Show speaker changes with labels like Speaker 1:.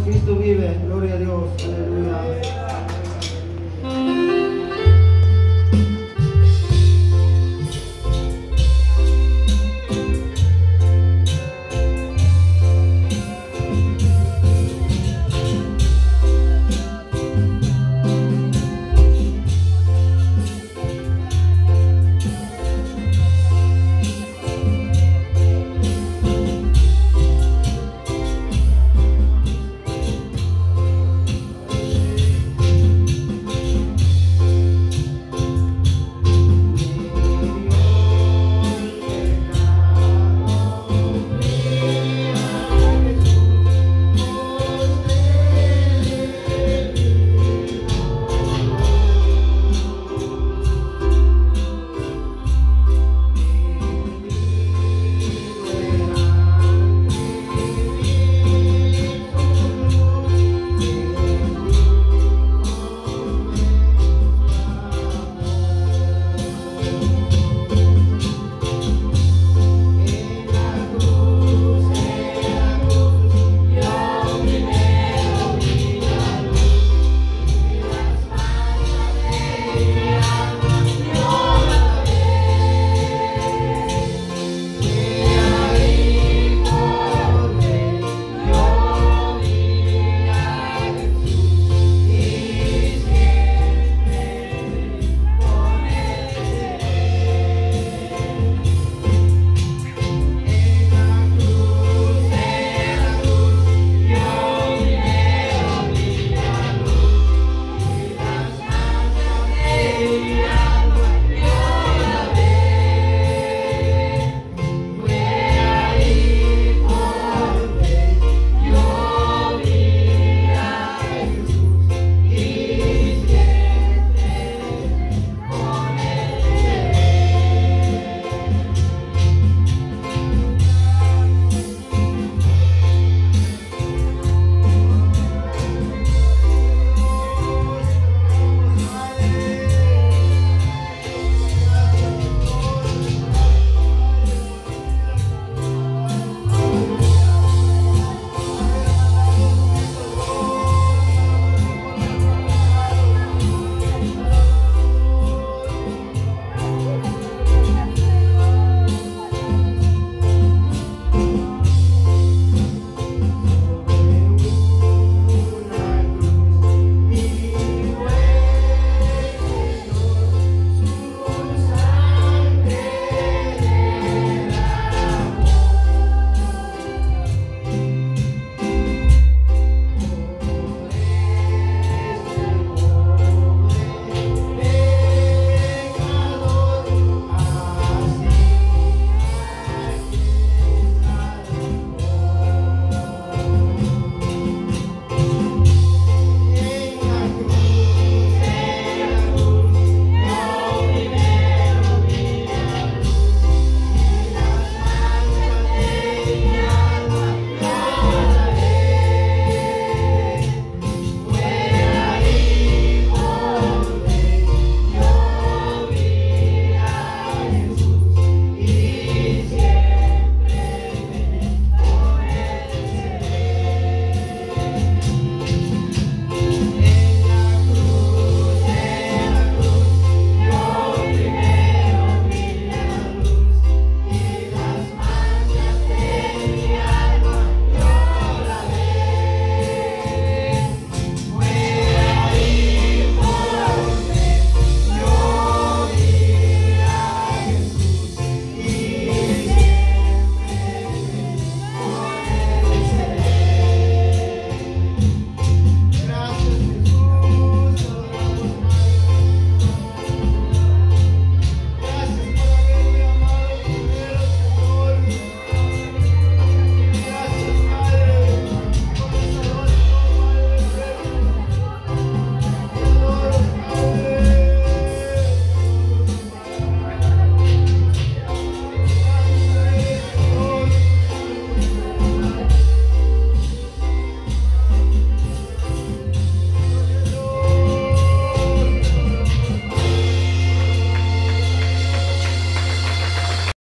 Speaker 1: Cristo vive, gloria a Dios, aleluya.